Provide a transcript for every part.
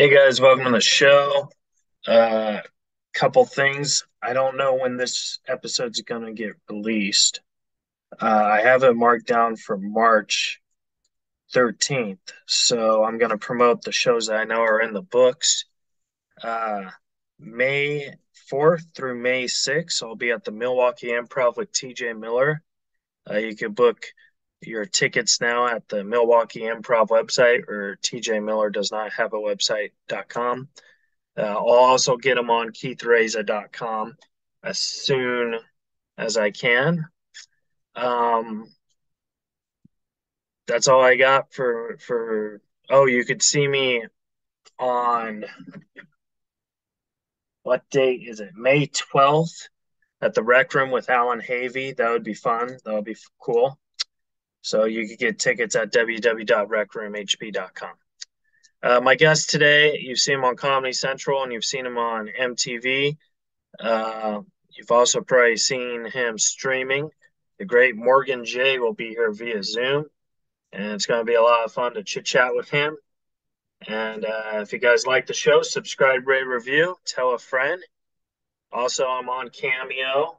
Hey guys, welcome to the show. Uh, couple things. I don't know when this episode's is gonna get released. Uh, I have it marked down for March 13th, so I'm gonna promote the shows that I know are in the books. Uh, May 4th through May 6th, I'll be at the Milwaukee Improv with TJ Miller. Uh, you can book your tickets now at the Milwaukee Improv website or TJ Miller does not have a website.com. Uh, I'll also get them on keithreza.com as soon as I can. Um, that's all I got for for oh you could see me on what date is it? May 12th at the Rec Room with Alan Havey. That would be fun. That would be cool. So you can get tickets at www.recroomhp.com. Uh, my guest today, you've seen him on Comedy Central and you've seen him on MTV. Uh, you've also probably seen him streaming. The great Morgan Jay will be here via Zoom, and it's going to be a lot of fun to chit chat with him. And uh, if you guys like the show, subscribe, rate, review, tell a friend. Also, I'm on Cameo.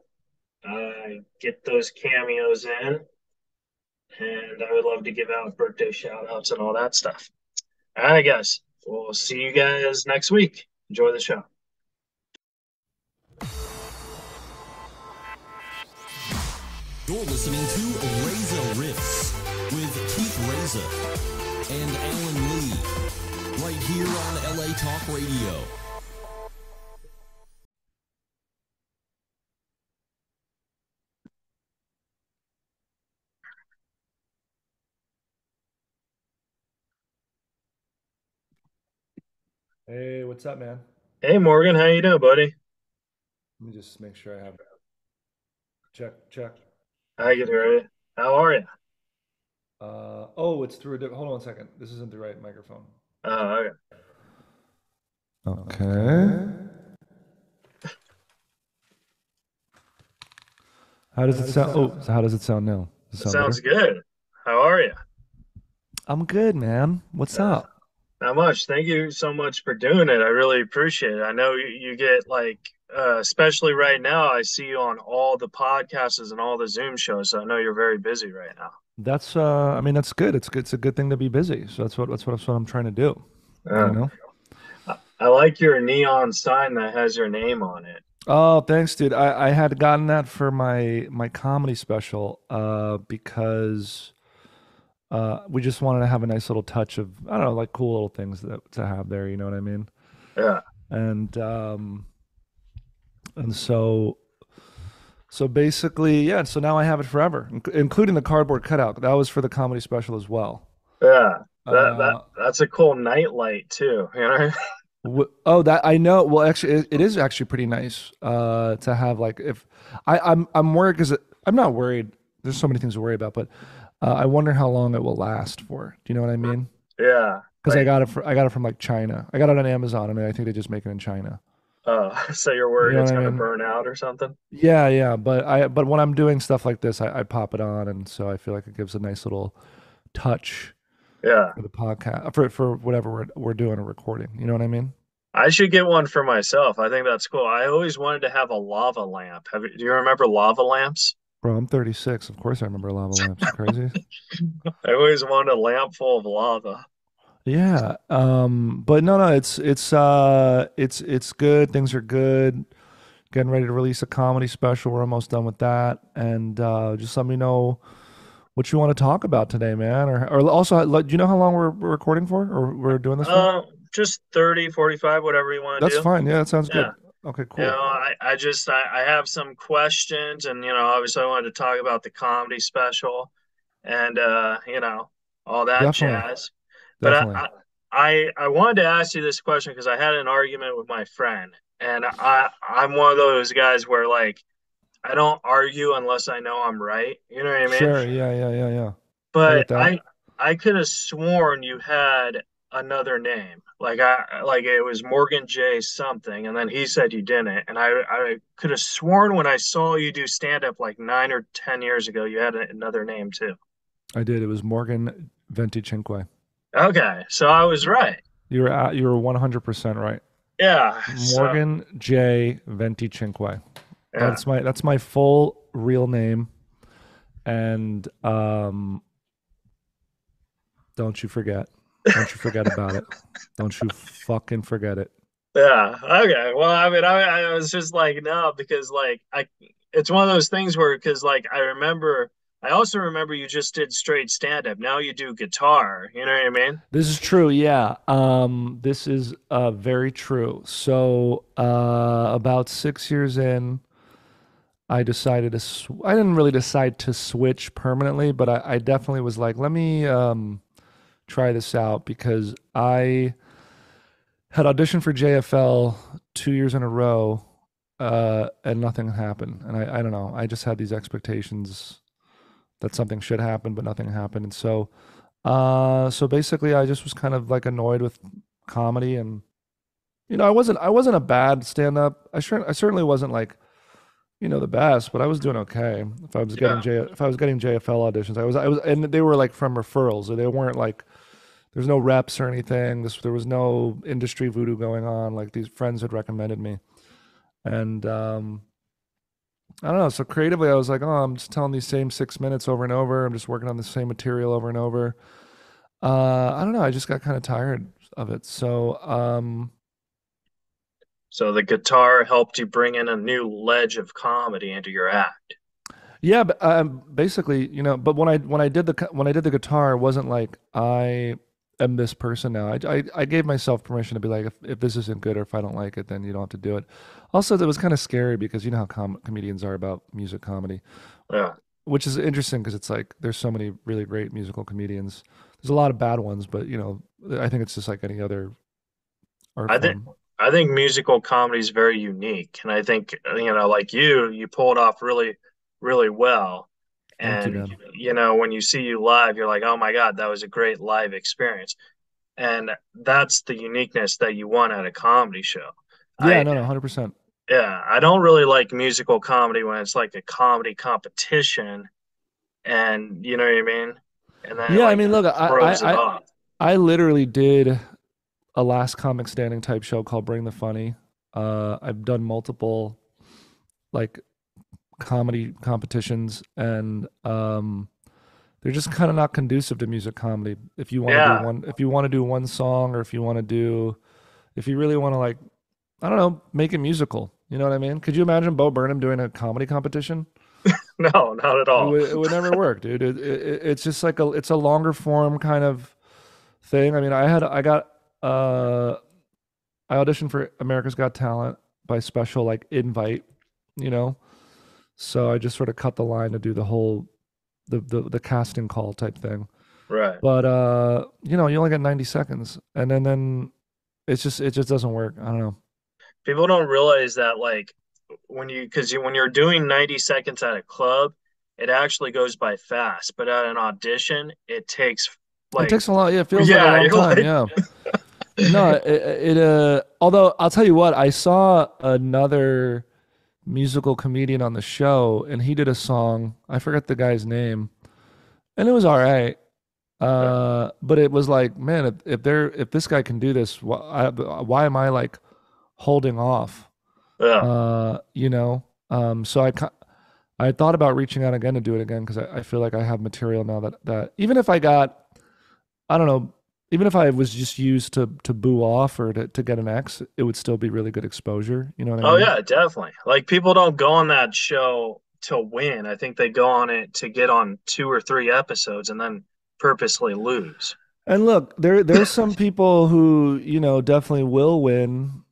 Uh, get those cameos in. And I would love to give out birthday shout outs and all that stuff. All right, guys. We'll see you guys next week. Enjoy the show. You're listening to Reza Rifts with Keith Reza and Alan Lee, right here on LA Talk Radio. Hey, what's up, man? Hey, Morgan. How you doing, buddy? Let me just make sure I have check check. Hi, get ready. How are you? Uh, oh, it's through a different. Hold on a second. This isn't the right microphone. Oh, okay. Okay. How does it sound? Oh, so how does it sound now? Does it sound sounds better? good. How are you? I'm good, man. What's up? Not much. Thank you so much for doing it. I really appreciate it. I know you, you get like, uh, especially right now, I see you on all the podcasts and all the Zoom shows. So I know you're very busy right now. That's uh, I mean, that's good. It's good. It's a good thing to be busy. So that's what that's what, that's what I'm trying to do. Yeah. You know? I like your neon sign that has your name on it. Oh, thanks, dude. I, I had gotten that for my my comedy special uh, because uh, we just wanted to have a nice little touch of I don't know, like cool little things that to have there. You know what I mean? Yeah. And um, and so so basically, yeah. So now I have it forever, including the cardboard cutout. That was for the comedy special as well. Yeah. That, Uh, that that's a cool night light too. You know? W- Oh, that I know. Well, actually, it, it is actually pretty nice uh, to have. Like, if I, I'm I'm worried because I'm not worried. There's so many things to worry about, but uh, I wonder how long it will last for. Do you know what I mean? yeah. Because I got it. For, I got it from like China. I got it on Amazon, and I think they just make it in China. oh, so you're worried You know it's gonna mean? burn out or something? Yeah, yeah. But I but when I'm doing stuff like this, I, I pop it on, and so I feel like it gives a nice little touch Yeah. for the podcast for for whatever we're we're doing a recording. You know what I mean? I should get one for myself. I think that's cool. I always wanted to have a lava lamp. Have you, do you remember lava lamps? Bro, I'm 36. Of course, I remember lava lamps. Crazy? I always wanted a lamp full of lava. Yeah. Um, but no, no, it's it's uh it's it's good. Things are good. Getting ready to release a comedy special. We're almost done with that. And uh just let me know what you want to talk about today, man. Or or also let- do you know how long we're, recording for or we're doing this for? Uh, just 30, 45, whatever you want to That's do. fine. Yeah, that sounds good. Okay, You know, I, I just I, I have some questions and you know, obviously I wanted to talk about the comedy special and uh, you know, all that Definitely. jazz. But Definitely. I, I I wanted to ask you this question because I had an argument with my friend, and I I'm one of those guys where like I don't argue unless I know I'm right. You know what I mean? Sure. Yeah, yeah, yeah, yeah. But. I I could have sworn you had another name. Like I like it was Morgan Jay something, and then he said you didn't. And I I could have sworn when I saw you do stand up like nine or ten years ago, you had another name too. I did. It was Morgan Venticinque. Okay, so I was right. You were at, you were 100% right. Yeah. so- Morgan J. Venticinque. yeah. That's my that's my full real name. And um don't you forget. Don't you forget about it. Don't you fucking forget it. Yeah. Okay. Well, I mean, I, I was just like, no, because like I, it's one of those things where, because like I remember, I also remember you just did straight stand up. Now you do guitar. You know what I mean? This is true, yeah. Um, this is uh, very true. So, uh, about six years in, I decided to. Sw- I didn't really decide to switch permanently, but I, I definitely was like, let me um, try this out because I had auditioned for JFL two years in a row, uh, and nothing happened. And I, I don't know. I just had these expectations that something should happen, but nothing happened, and so. Uh, so basically, I just was kind of like annoyed with comedy, and you know, I wasn't I wasn't a bad stand up. I sure I certainly wasn't like, you know, the best, but I was doing okay. If I was getting J if I was getting JFL auditions, I was I was, and they were like from referrals, or they weren't like. There's no reps or anything. This there was no industry voodoo going on. Like these friends had recommended me, and um, I don't know. So creatively, I was like, oh, I'm just telling these same six minutes over and over. I'm just working on the same material over and over. Uh, I don't know. I just got kind of tired of it. So, um, So the guitar helped you bring in a new ledge of comedy into your act. yeah, but um, basically, you know, but when I when I did the when I did the guitar, it wasn't like I am this person now. I, I, I gave myself permission to be like, if, if this isn't good or if I don't like it, then you don't have to do it. Also, that was kind of scary because you know how com- comedians are about music comedy. Yeah. which is interesting because it's like there's so many really great musical comedians. There's a lot of bad ones, but you know, I think it's just like any other art I think form. I think musical comedy is very unique, and I think you know, like you, you pull it off really, really well. Thank you, And you know, when you see you live, you're like, oh my God, that was a great live experience. And that's the uniqueness that you want at a comedy show. Yeah, I no, no, hundred percent. yeah, I don't really like musical comedy when it's like a comedy competition, and you know what I mean. And then Yeah, I mean, look, I, I, I. I literally did a last comic standing type show called Bring the Funny. Uh, I've done multiple like comedy competitions, and um, they're just kind of not conducive to music comedy. If you want to Yeah. do one, if you want to do one song, or if you want to do, if you really want to like, I don't know, make it musical. You know what I mean? Could you imagine Bo Burnham doing a comedy competition? No, not at It all. would, it would never work, dude. It, it, it's just like a it's a longer form kind of thing. I mean, I had I got uh I auditioned for America's Got Talent by special like invite, you know. So I just sort of cut the line to do the whole the the, the casting call type thing. Right. But uh, you know, you only got 90 seconds and then then it's just it just doesn't work. I don't know. People don't realize that like when you because you, when you're doing 90 seconds at a club, it actually goes by fast. But at an audition, it takes it like takes a lot. Yeah, it feels Yeah, like a long time. like- yeah. no, it, it uh although I'll tell you what, I saw another musical comedian on the show and he did a song. I forget the guy's name. And it was all right. Uh but it was like, man, if, if they're if this guy can do this, why, I, why am I like holding off? yeah, Uh, you know. Um so I I thought about reaching out again to do it again because I, I feel like I have material now that that even if I got I don't know, even if I was just used to to boo off or to, to get an X, it would still be really good exposure. You know what I oh mean? Oh yeah, definitely. Like people don't go on that show to win. I think they go on it to get on two or three episodes and then purposely lose. And look, there there's some people who, you know, definitely will win.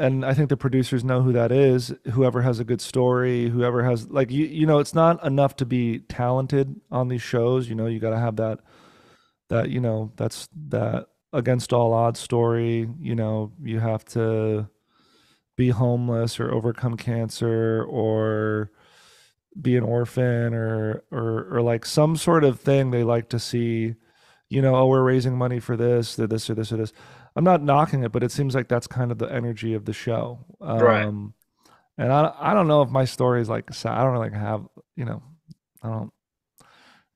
And I think the producers know who that is. Whoever has a good story, whoever has like you you know, it's not enough to be talented on these shows. You know, you gotta have that that, you know, that's that against all odds story. You know, you have to be homeless or overcome cancer or be an orphan or or or like some sort of thing they like to see you know oh we're raising money for this or this or this or this i'm not knocking it but it seems like that's kind of the energy of the show Right. um and i i don't know if my story is like sad i don't like have you know i don't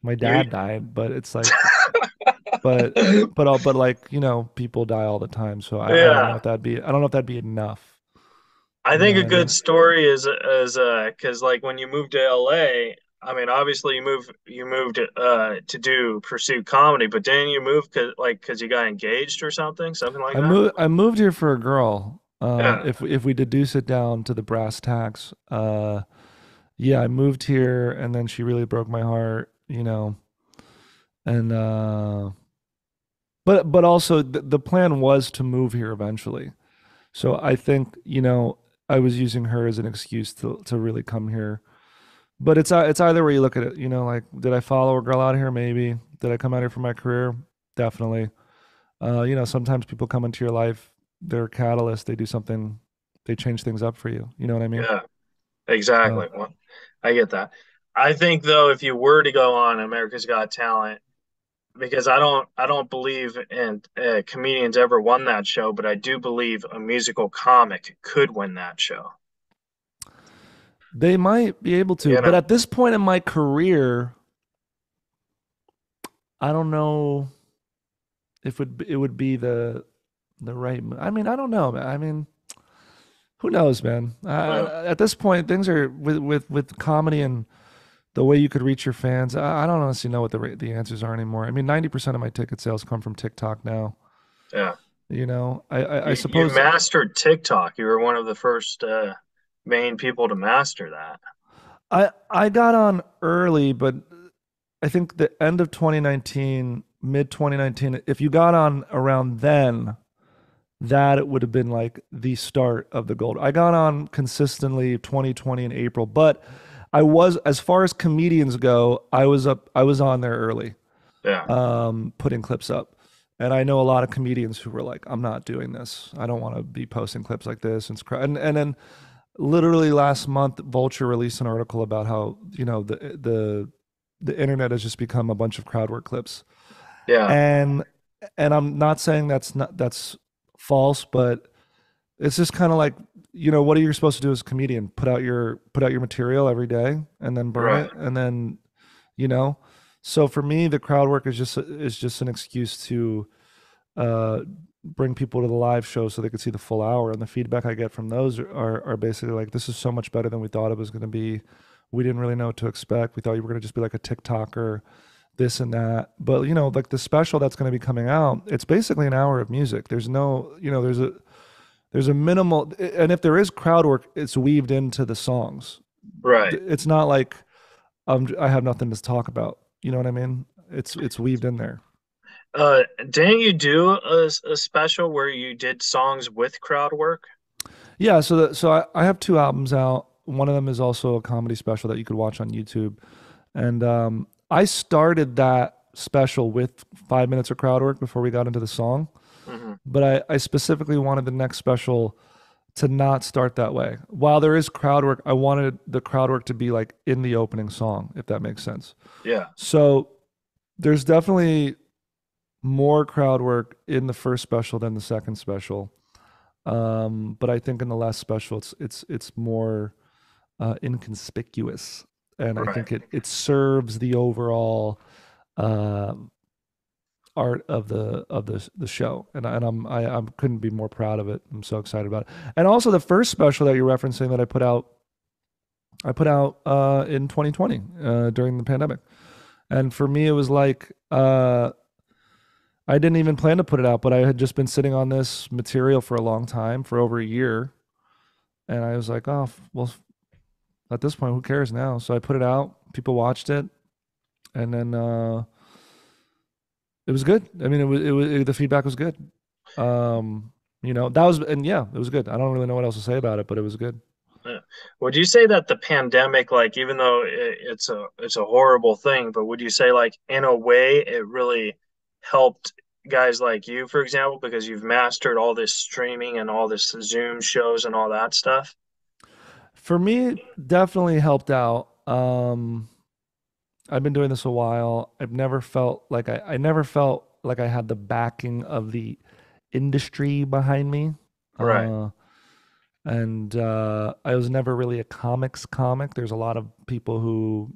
my dad died but it's like but but uh, but like you know, people die all the time, so I, I don't know if that'd be I don't know if that'd be enough. I think know a good story is is uh because like when you moved to LA, I mean obviously you moved you moved uh to do pursue comedy, but didn't you move cause like because you got engaged or something, something like I that? moved I moved here for a girl. Uh, Yeah. if if we deduce it down to the brass tacks, uh, yeah, I moved here, and then she really broke my heart, you know, and uh, but but also the, the plan was to move here eventually. So I think you know I was using her as an excuse to to really come here. But it's it's either way you look at it. You know, like did I follow a girl out here? Maybe. Did I come out here for my career? Definitely. Uh, you know, sometimes people come into your life, they're a catalyst. They do something, they change things up for you. You know what I mean? Yeah, exactly. Well, I get that. I think though, if you were to go on America's Got Talent, because I don't, I don't believe in uh, comedians ever won that show, but I do believe a musical comic could win that show. They might be able to, You but at this point in my career, I don't know if it it would be the the right. I mean, I don't know. man. I mean, who knows, man? I, at this point, things are with with with comedy and the way you could reach your fans. I, I don't honestly know what the the answers are anymore. I mean, ninety percent of my ticket sales come from TikTok now. Yeah. You know, I I, I suppose you mastered TikTok. You were one of the first uh, main people to master that. I I got on early, but I think the end of 2019, mid 2019, if you got on around then, that it would have been like the start of the gold. I got on consistently 2020 in April, but I was as far as comedians go, I was up I was on there early, Yeah. um, putting clips up. And I know a lot of comedians who were like, I'm not doing this. I don't want to be posting clips like this and scr-" and and then literally last month vulture released an article about how you know the the the internet has just become a bunch of crowd work clips Yeah. and and i'm not saying that's not that's false but it's just kind of like you know what are you supposed to do as a comedian? Put out your put out your material every day and then burn Right. it and then you know? So for me the crowd work is just is just an excuse to uh bring people to the live show so they could see the full hour. And the feedback i get from those are are basically like this is so much better than we thought it was going to be. We didn't really know what to expect. We thought you were going to just be like a tiktoker this and that. But you know like the special that's going to be coming out it's basically an hour of music. There's no you know there's a there's a minimal and if there is crowd work it's weaved into the songs Right. it's not like um, i have nothing to talk about you know what i mean it's it's weaved in there Uh, didn't you do a, a special where you did songs with crowd work? Yeah, so the, so I, I have two albums out. One of them is also a comedy special that you could watch on YouTube, and um, I started that special with five minutes of crowd work before we got into the song. Hmm But I, I specifically wanted the next special to not start that way. While there is crowd work, I wanted the crowd work to be like in the opening song, if that makes sense. Yeah. So there's definitely more crowd work in the first special than the second special. Um, but I think in the last special, it's it's it's more uh, inconspicuous, and I think it it serves the overall uh, art of the of the the show. And and I'm I, I couldn't be more proud of it. I'm so excited about it. And also the first special that you're referencing that I put out, I put out uh, in 2020 uh, during the pandemic. And for me, it was like uh, I didn't even plan to put it out, but I had just been sitting on this material for a long time, for over a year, and I was like, oh, well, at this point, who cares now? So I put it out. People watched it, and then uh, it was good. I mean, it was it was it, the feedback was good. Um, you know, that was and yeah, it was good. I don't really know what else to say about it, but it was good. Would you say that the pandemic, like, even though it, it's a it's a horrible thing, but would you say, like, in a way, it really helped guys like you, for example, because you've mastered all this streaming and all this Zoom shows and all that stuff? For me, definitely helped out. Um, I've been doing this a while. I've never felt like I, I never felt like I had the backing of the industry behind me. Right. Uh, and uh, I was never really a comics comic. There's a lot of people who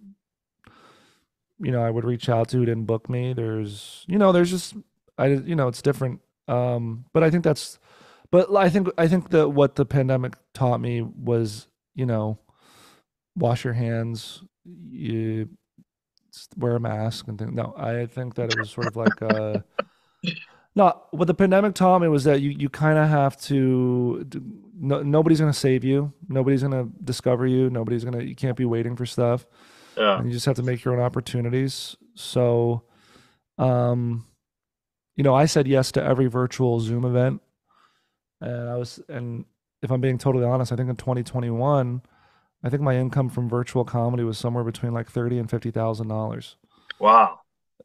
you know I would reach out to who didn't book me. There's you know there's just I you know it's different. Um, but I think that's but I think I think that what the pandemic taught me was you know wash your hands, you wear a mask and things. No, I think that it was sort of like uh no, what the pandemic taught me was that you you kind of have to. No, nobody's gonna save you. Nobody's gonna discover you. Nobody's gonna. You can't be waiting for stuff. Yeah. And you just have to make your own opportunities. So, um, you know, I said yes to every virtual Zoom event, and I was, and if I'm being totally honest, I think in 2021, I think my income from virtual comedy was somewhere between like thirty and fifty thousand dollars. Wow.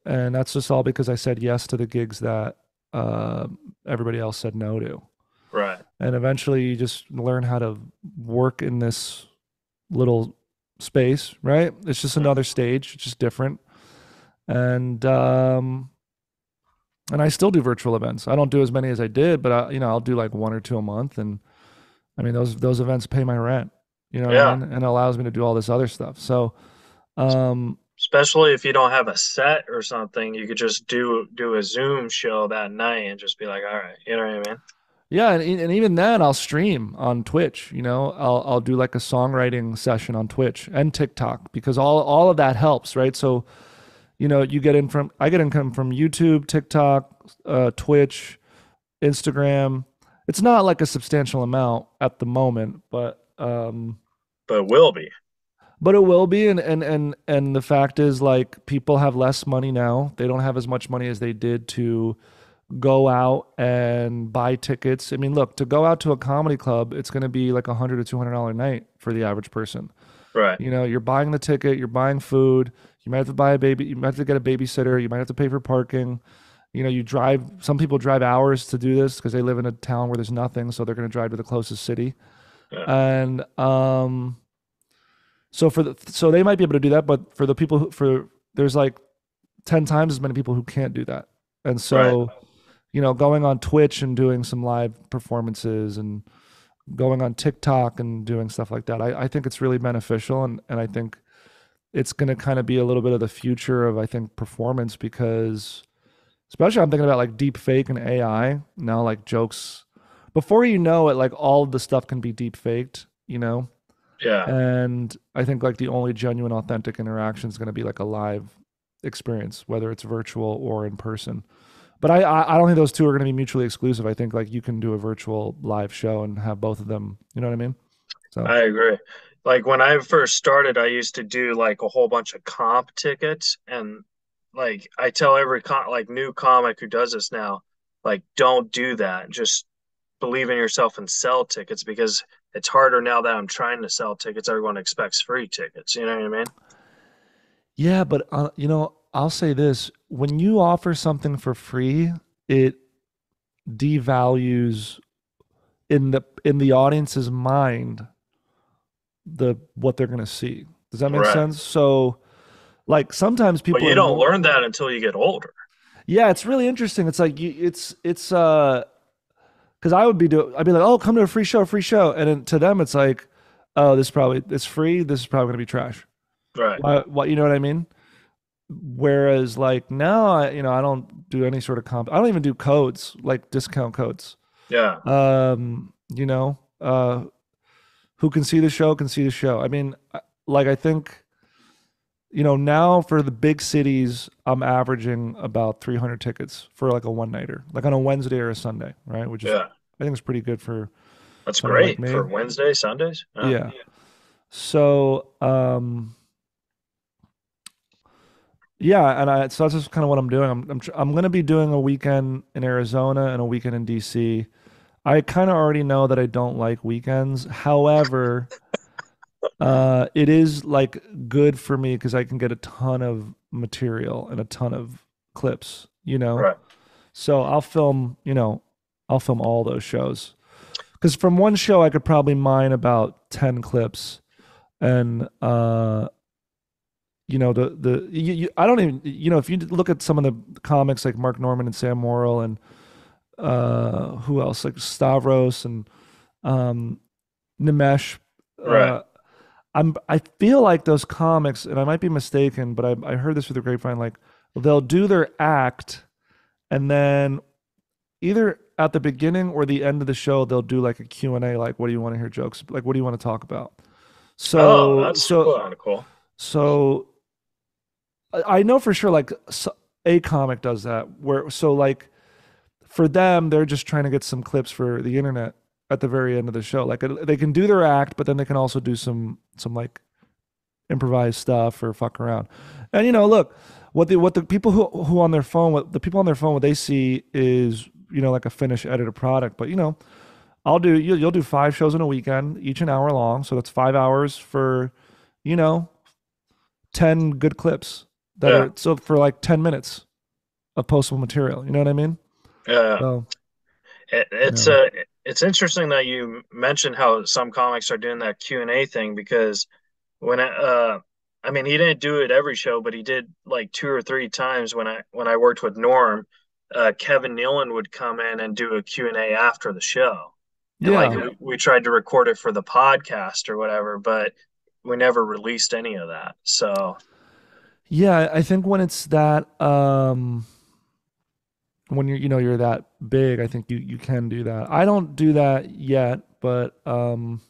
And that's just all because I said yes to the gigs that uh, everybody else said no to. Right. And eventually you just learn how to work in this little space, right? It's just another stage, it's just different. And um and I still do virtual events. I don't do as many as I did, but I, you know, I'll do like one or two a month and I mean those those events pay my rent, you know what Yeah. I mean? And allows me to do all this other stuff. So um Especially if you don't have a set or something, you could just do do a Zoom show that night and just be like, all right, you know what I mean? Yeah, and, and even then, I'll stream on Twitch. You know, I'll I'll do like a songwriting session on Twitch and TikTok because all all of that helps, right? So, you know, you get in from I get income from YouTube, TikTok, uh, Twitch, Instagram. It's not like a substantial amount at the moment, but um, But will be. but it will be. And and and and the fact is, like, people have less money now. They don't have as much money as they did to go out and buy tickets. I mean, look, to go out to a comedy club, it's going to be like a hundred to two hundred dollar night for the average person. Right. You know, you're buying the ticket, you're buying food, you might have to buy a baby, you might have to get a babysitter, you might have to pay for parking. You know, you drive. Some people drive hours to do this because they live in a town where there's nothing, so they're going to drive to the closest city. Yeah. And um, so for the so they might be able to do that, but for the people who for there's like ten times as many people who can't do that, and so you know, going on Twitch and doing some live performances and going on TikTok and doing stuff like that, I, I think it's really beneficial, and and I think it's going to kind of be a little bit of the future of I think performance because especially I'm thinking about like deep fake and AI now like jokes. Before you know it like all of the stuff can be deep faked you know Yeah. and I think like the only genuine authentic interaction is going to be like a live experience whether it's virtual or in person but I I don't think those two are going to be mutually exclusive I think like you can do a virtual live show and have both of them you know what I mean so I agree. Like when I first started, I used to do like a whole bunch of comp tickets, and like I tell every com like new comic who does this now, like don't do that. Just believe in yourself and sell tickets because it's harder now that I'm trying to sell tickets. Everyone expects free tickets. You know what I mean? Yeah, but uh, you know, I'll say this: when you offer something for free, it devalues in the in the audience's mind the what they're going to see. Does that make Right. sense? So, like sometimes people But you don't learn that until you get older. yeah, it's really interesting. It's like you, it's it's uh, because I would be do I'd be like, oh, come to a free show, free show, and then to them it's like, oh, this probably it's free. This is probably going to be trash. Right. Why, what you know what I mean? Whereas like now, I, you know, I don't do any sort of comp. I don't even do codes like discount codes. Yeah. Um, you know, uh, who can see the show can see the show. I mean, like I think, you know, now for the big cities, I'm averaging about 300 tickets for like a one nighter, like on a Wednesday or a Sunday, right? Which is Yeah. I think is pretty good for That's like great me. for Wednesday, Sundays. yeah. So, um, yeah, and I so that's just kind of what I'm doing. I'm I'm, tr- I'm going to be doing a weekend in Arizona and a weekend in DC. I kind of already know that I don't like weekends. However, uh, it is like good for me because I can get a ton of material and a ton of clips. You know, Right. so I'll film. You know, I'll film all those shows because from one show I could probably mine about ten clips, and uh, you know the the you, you, I don't even you know if you look at some of the comics like Mark Normand and Sam Morrill and uh, who else like Stavros and um, Nimesh, uh, Right. I'm I feel like those comics, and I might be mistaken, but I I heard this through the grapevine. Like they'll do their act, and then either at the beginning or the end of the show, they'll do like a Q and A. Like, what do you want to hear jokes? Like, what do you want to talk about? So, oh, that's so cool. cool. So I I know for sure, like a comic does that. Where so like for them, they're just trying to get some clips for the internet at the very end of the show. Like they can do their act, but then they can also do some some like improvised stuff or fuck around. And you know, look, what the what the people who who on their phone, what the people on their phone, what they see is you know like a finished edited product. But you know, I'll do you, you'll do five shows in a weekend, each an hour long, so that's five hours for you know ten good clips that Yeah. are so for like ten minutes of postable material. You know what I mean? Yeah. So It, it's Yeah. uh it's interesting that you mentioned how some comics are doing that Q and A thing because when I, uh I mean he didn't do it every show, but he did like two or three times when I when I worked with Norm. Uh, Kevin Nealon would come in and do a Q and A after the show. And yeah. like we, we tried to record it for the podcast or whatever, but we never released any of that. So Yeah, I think when it's that um when you're you know you're that big, I think you you can do that. I don't do that yet, but um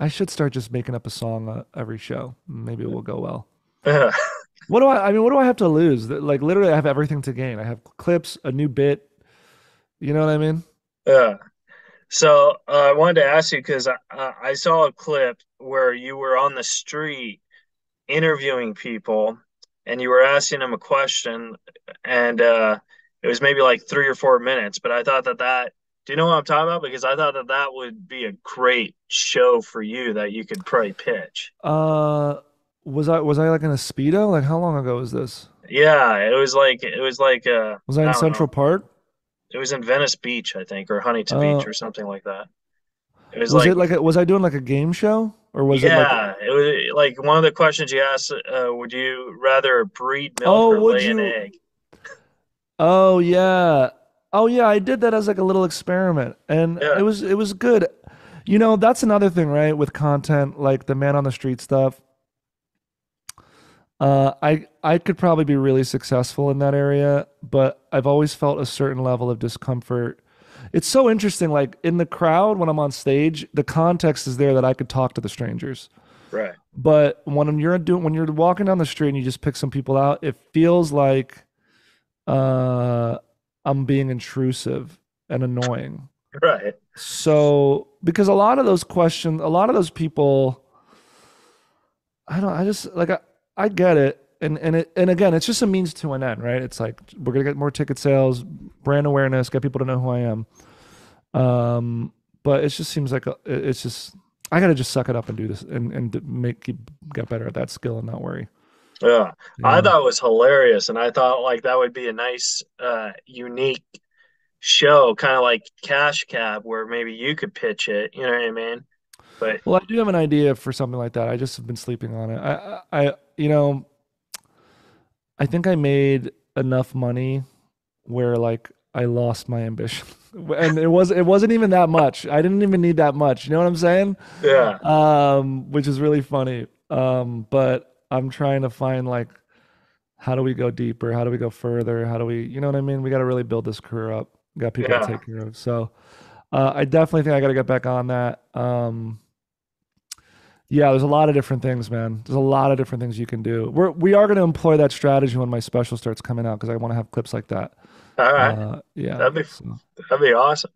I should start just making up a song uh, every show. Maybe it will go well. What do I I mean, what do I have to lose? Like literally I have everything to gain. I have clips, a new bit. You know what I mean? yeah. So uh, I wanted to ask you because I, I I saw a clip where you were on the street interviewing people and you were asking them a question and uh, it was maybe like three or four minutes, but I thought that that, do you know what I'm talking about? Because I thought that that would be a great show for you that you could probably pitch. Uh was I was I like in a speedo? Like how long ago was this? Yeah, it was like, it was like, uh, Was I in I Central know. Park? It was in Venice Beach, I think, or Huntington Uh, Beach or something like that. It was Was like, it like a, was I doing like a game show or was it like yeah, it was like one of the questions you asked, uh, would you rather breed milk Oh, or would lay an you- egg? Oh yeah. Oh yeah, I did that as like a little experiment and Yeah. it was it was good. You know, that's another thing, right, with content like the man on the street stuff. Uh I I could probably be really successful in that area, but I've always felt a certain level of discomfort. It's so interesting like in the crowd when I'm on stage, the context is there that I could talk to the strangers. Right. But when you're doing when you're walking down the street and you just pick some people out, it feels like uh I'm being intrusive and annoying. Right. So because a lot of those questions, a lot of those people I don't I just like I, I get it. And and it and again, it's just a means to an end, right? It's like we're gonna get more ticket sales, brand awareness, get people to know who I am. Um, but it just seems like a, it's just I gotta just suck it up and do this and and make keep, get better at that skill and not worry. Yeah. I thought it was hilarious, and I thought like that would be a nice, uh, unique show, kind of like Cash Cab, where maybe you could pitch it. You know what I mean? But Well, I do have an idea for something like that. I just have been sleeping on it. I, I, I- you know, I think I made enough money where like I lost my ambition, and it was it wasn't even that much. I didn't even need that much. You know what I'm saying? yeah, Um, which is really funny. Um, but I'm trying to find like how do we go deeper? How do we go further? How do we, you know what I mean? We got to really build this career up. Got people Yeah. to take care of. So, uh, I definitely think I got to get back on that. Um, yeah, there's a lot of different things, man. There's a lot of different things you can do. We're we are going to employ that strategy when my special starts coming out because I want to have clips like that. all right, Uh, yeah, That'd be- so- that'd be awesome.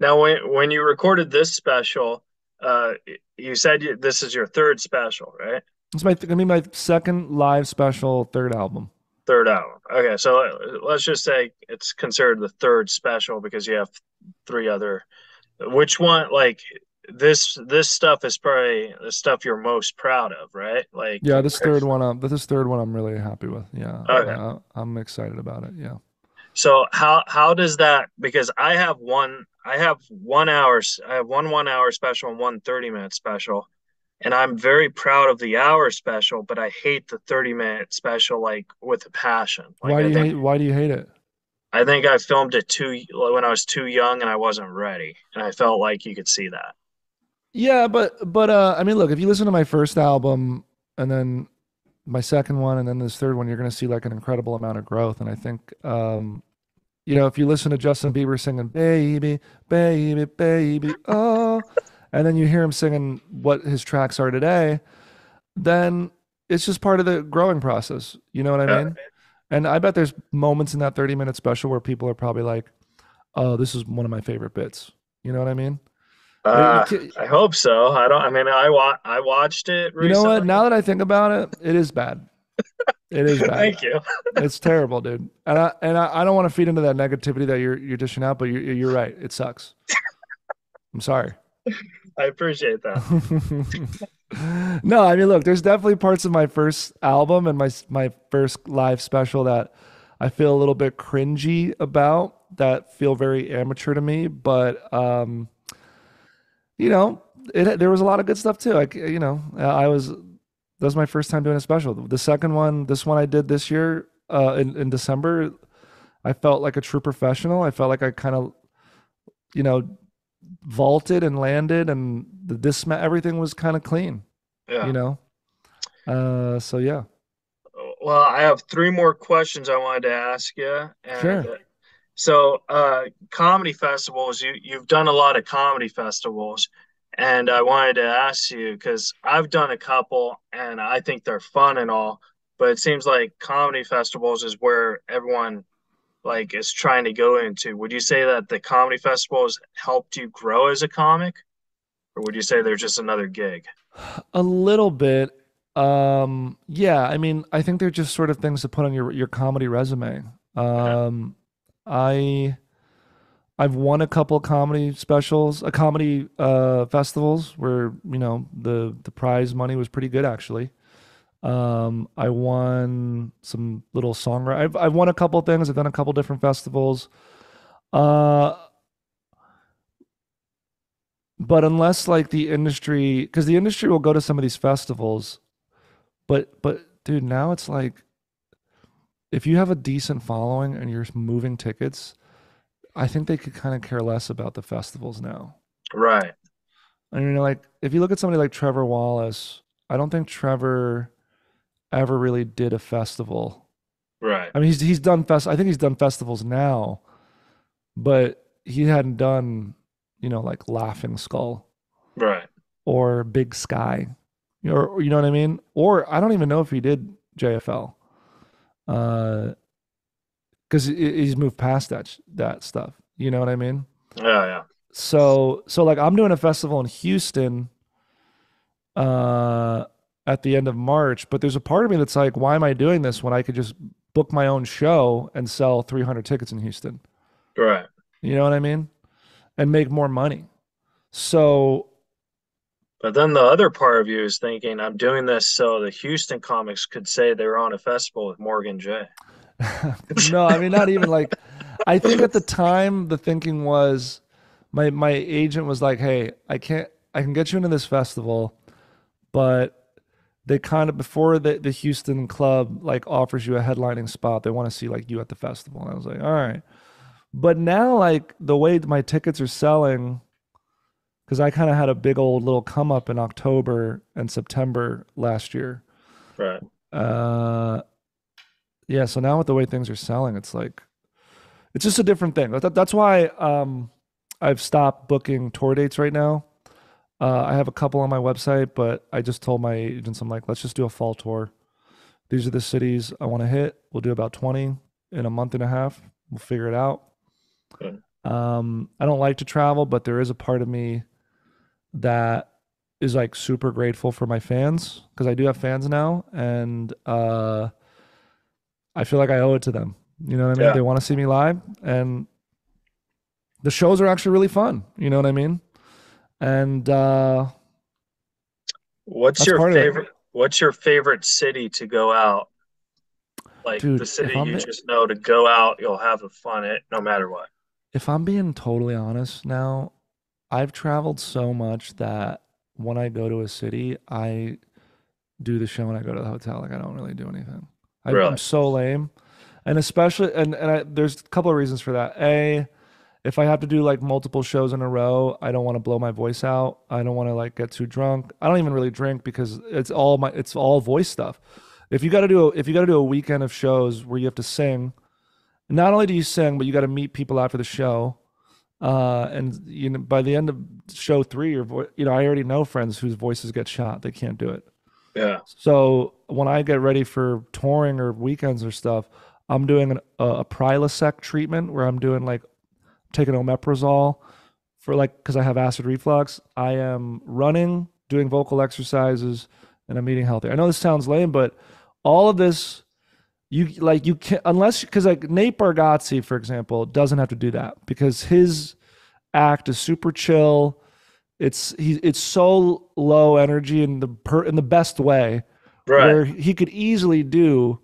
Now, when when you recorded this special, uh, you said you, this is your third special, right? It's my gonna be my second live special, third album. Third album. Okay, so uh, let's just say it's considered the third special because you have three other. Which one, like this, this stuff is probably the stuff you're most proud of, right? Like, Yeah, this third one, um, this third one, I'm really happy with. Yeah, Okay. I'm excited about it. Yeah. So how how does that? Because I have one, I have one hours, I have one one hour special and one 30 minute special, and I'm very proud of the hour special, but I hate the 30 minute special like with a passion. Like why do you think, hate? Why do you hate it? I think I filmed it too when I was too young and I wasn't ready, and I felt like you could see that. Yeah, but but uh, I mean, look, if you listen to my first album and then my second one and then this third one, you're going to see like an incredible amount of growth. And I think, um, you know, if you listen to Justin Bieber singing "Baby, Baby, Baby," oh, and then you hear him singing what his tracks are today, then it's just part of the growing process. You know what I mean? And I bet there's moments in that 30 minute special where people are probably like, "Oh, this is one of my favorite bits." You know what I mean? Uh, I hope so. I don't. I mean, I wa- I watched it You know what? Now that I think about it, it is bad. It is bad. Thank you. It's terrible, dude. And I and I, I don't want to feed into that negativity that you're you're dishing out, but you're you're right. It sucks. I'm sorry. I appreciate that. no, I mean, look, there's definitely parts of my first album and my my first live special that I feel a little bit cringy about that feel very amateur to me, but um you know, it there was a lot of good stuff too. Like, you know, I was that was my first time doing a special. The second one, this one I did this year uh in in December, I felt like a true professional. I felt like I kind of you know, vaulted and landed and the disma everything was kind of clean Yeah. you know uh so yeah Well, I have three more questions I wanted to ask you. And, Sure. uh, So, uh, comedy festivals, you you've done a lot of comedy festivals, and I wanted to ask you because I've done a couple, and I think they're fun and all, but it seems like comedy festivals is where everyone like is trying to go into. Would you say that the comedy festivals helped you grow as a comic, or would you say they're just another gig? a little bit um yeah i mean i think they're just sort of things to put on your your comedy resume um i i've won a couple comedy specials a comedy uh festivals where you know the the prize money was pretty good actually um i won some little songwriting I've, I've won a couple things i've done a couple different festivals uh but unless like the industry because the industry will go to some of these festivals but but dude now it's like if you have a decent following and you're moving tickets i think they could kind of care less about the festivals now Right. I mean, like if you look at somebody like Trevor Wallace, I don't think Trevor ever really did a festival. Right. I mean, he's he's done fest. I think he's done festivals now, but he hadn't done, you know, like Laughing Skull Right. or Big Sky, or, you know what I mean? Or I don't even know if he did JFL, uh, because he's moved past that that stuff. You know what I mean? Yeah. Yeah. So so like I'm doing a festival in Houston uh at the end of March, but there's a part of me that's like, why am I doing this when I could just book my own show and sell 300 tickets in Houston? Right. You know what I mean? And make more money. So But then the other part of you is thinking, I'm doing this so the Houston comics could say they were on a festival with Morgan Jay. no, I mean not even like I think at the time the thinking was my my agent was like, "Hey, I can't I can get you into this festival, but they kind of before the the Houston club like offers you a headlining spot, they want to see like you at the festival." And I was like, "All right." But now like the way my tickets are selling cuz I kind of had a big old little come up in October and September last year. Right. Uh, yeah. So now with the way things are selling, it's like it's just a different thing. That, that's why um, I've stopped booking tour dates right now. Uh, I have a couple on my website, but I just told my agents, I'm like, let's just do a fall tour. These are the cities I want to hit. We'll do about 20 in a month and a half. We'll figure it out. Good. Um, I don't like to travel, but there is a part of me that is like super grateful for my fans because I do have fans now, and uh, I feel like I owe it to them. You know what I mean? Yeah. They want to see me live, and the shows are actually really fun. You know what I mean? And uh, What's your part of it. favorite? What's your favorite city to go out? Like Dude, the city you just know to go out, you'll have a fun it no matter what. if I'm being totally honest now, I've traveled so much that when I go to a city, I do the show when I go to the hotel. Like I don't really do anything. I, Really? I'm so lame, and especially and and I, there's a couple of reasons for that. A, if I have to do like multiple shows in a row, I don't want to blow my voice out. I don't want to like get too drunk. I don't even really drink because it's all my it's all voice stuff. If you got to do a, if you got to do a weekend of shows where you have to sing, not only do you sing, but you got to meet people after the show. Uh, and you know, by the end of show three, your voice, you know, I already know friends whose voices get shot. They can't do it. Yeah. So when I get ready for touring or weekends or stuff, I'm doing an, a, a Prilosec treatment where I'm doing like taking omeprazole for like because I have acid reflux. I am running, doing vocal exercises, and I'm eating healthy. I know this sounds lame, but all of this you like you can unless because like Nate Bargatze, for example, doesn't have to do that because his act is super chill. It's he it's so low energy in the per, in the best way Right. where he could easily do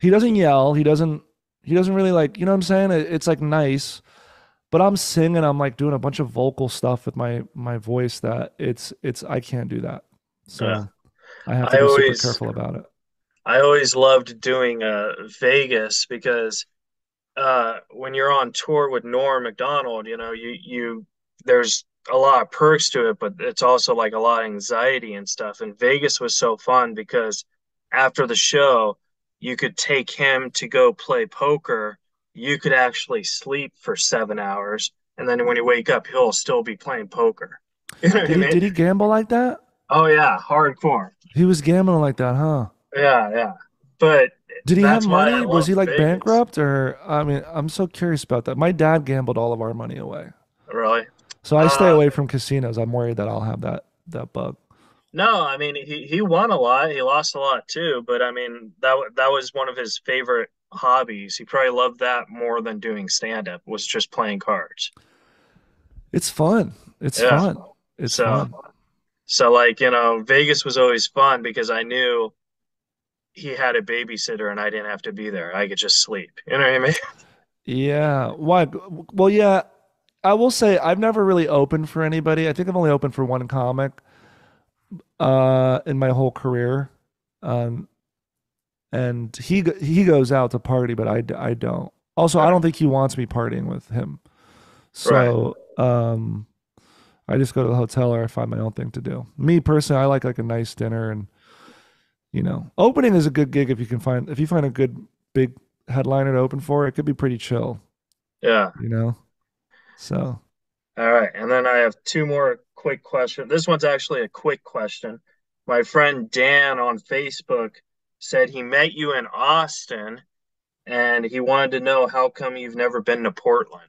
he doesn't yell he doesn't he doesn't really like you know what i'm saying It- it's like nice but i'm singing i'm like doing a bunch of vocal stuff with my my voice that it's it's i can't do that so Yeah. i have to I be always- super careful about it I always loved doing uh, Vegas because uh, when you're on tour with Norm Macdonald, you know, you you there's a lot of perks to it, but it's also like a lot of anxiety and stuff. And Vegas was so fun because after the show, you could take him to go play poker. You could actually sleep for seven hours, and then when you wake up, he'll still be playing poker. You know I did he, mean? did he gamble like that Oh yeah, hardcore. he was gambling like that huh Yeah, yeah. But did he have money was he like Vegas. bankrupt or i mean i'm so curious about that my dad gambled all of our money away really, so i stay Uh, away from casinos i'm worried that i'll have that that bug No, I mean he he won a lot. He lost a lot too, but I mean that that was one of his favorite hobbies. He probably loved that more than doing stand up. Was just playing cards. it's fun it's Yeah. fun it's so fun so like, you know, Vegas was always fun because I knew he had a babysitter and I didn't have to be there. I could just sleep. You know what I mean? Yeah. Why? Well, yeah. I will say I've never really opened for anybody. I think I've only opened for one comic uh in my whole career. Um and he he goes out to party, but I, I don't. Also, I don't think he wants me partying with him. So, um I just go to the hotel or I find my own thing to do. Me personally, I like like a nice dinner and you know, opening is a good gig if you can find if you find a good big headliner to open for, it could be pretty chill, Yeah. you know? So, All right. And then I have two more quick questions. This one's actually a quick question. My friend Dan on Facebook said he met you in Austin and he wanted to know how come you've never been to Portland.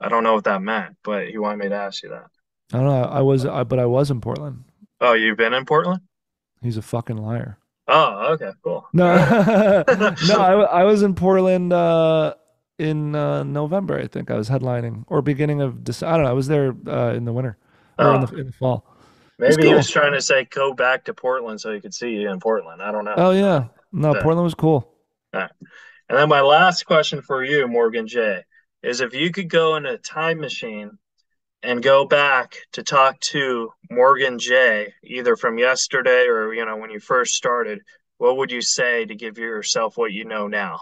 I don't know what that meant, but he wanted me to ask you that. I don't know. I was, I, but I was in Portland. Oh, you've been in Portland? He's a fucking liar. Oh, okay, cool. No, no, I, I was in Portland uh, in uh, November. I think I was headlining or beginning of December. I don't know. I was there uh, in the winter or in Oh. the in the fall. Maybe he cool. was trying to say go back to Portland so he could see you in Portland. I don't know. Oh yeah, no. Portland was cool. And then my last question for you, Morgan Jay, is if you could go in a time machine and go back to talk to Morgan Jay, either from yesterday or you know when you first started, what would you say to give yourself what you know now?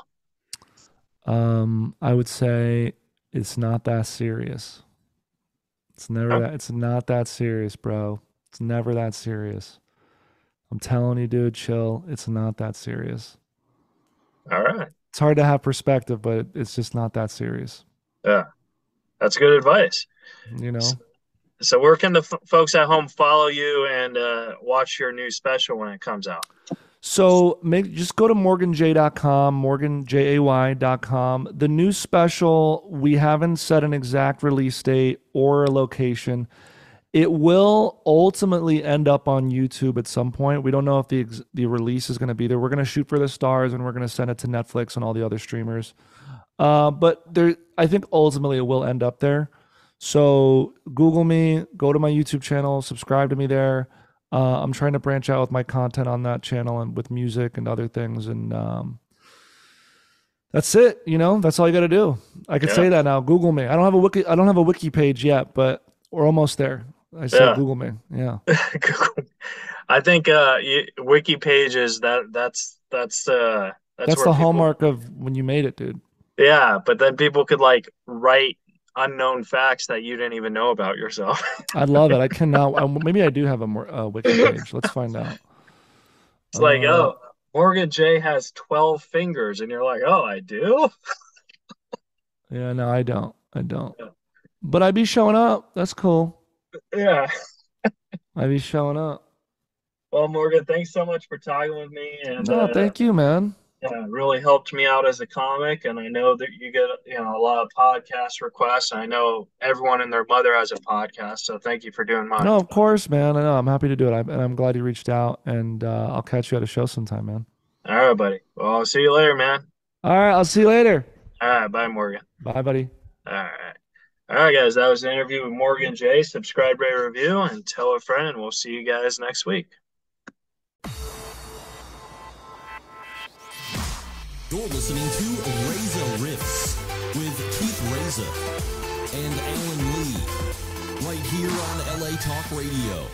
Um, I would say it's not that serious. It's never that. It's not that serious, bro. It's never that serious. I'm telling you, dude, chill. It's not that serious. All right. It's hard to have perspective, but it's just not that serious. Yeah. That's good advice. You know? So where can the f- folks at home follow you and uh, watch your new special when it comes out? So make just go to morganj.com, morganjay.com. The new special, we haven't set an exact release date or a location. It will ultimately end up on YouTube at some point. We don't know if the ex- the release is going to be there. We're going to shoot for the stars and we're going to send it to Netflix and all the other streamers. Uh, but there, I think ultimately it will end up there. So Google me, go to my YouTube channel, subscribe to me there. Uh, I'm trying to branch out with my content on that channel and with music and other things, and um, that's it. You know, that's all you got to do. I could Yeah. say that now. Google me. I don't have a wiki. I don't have a wiki page yet, but we're almost there. I said Yeah. Google me. Yeah. I think uh, you, wiki pages that that's that's uh that's, That's the people- hallmark of when you made it, dude. Yeah, but then people could like write unknown facts that you didn't even know about yourself. I love it. I cannot. Maybe I do have a more uh, wiki page. Let's find out. It's like, Uh, oh, Morgan Jay has 12 fingers. And you're like, oh, I do? Yeah, no, I don't. I don't. Yeah. But I'd be showing up. That's cool. Yeah. I'd be showing up. Well, Morgan, thanks so much for talking with me. And No, uh, thank you, man. yeah, it really helped me out as a comic. And I know that you get, you know, a lot of podcast requests. I know everyone and their mother has a podcast. So thank you for doing mine. No, of course, man. I know. I'm happy to do it. I, and I'm glad you reached out. And uh, I'll catch you at a show sometime, man. All right, buddy. Well, I'll see you later, man. All right. I'll see you later. All right. Bye, Morgan. Bye, buddy. All right. All right, guys. That was the interview with Morgan Jay. Subscribe, rate, review, and tell a friend. And we'll see you guys next week. You're listening to Reza Rifts with Keith Reza and Alan Lee, right here on LA Talk Radio.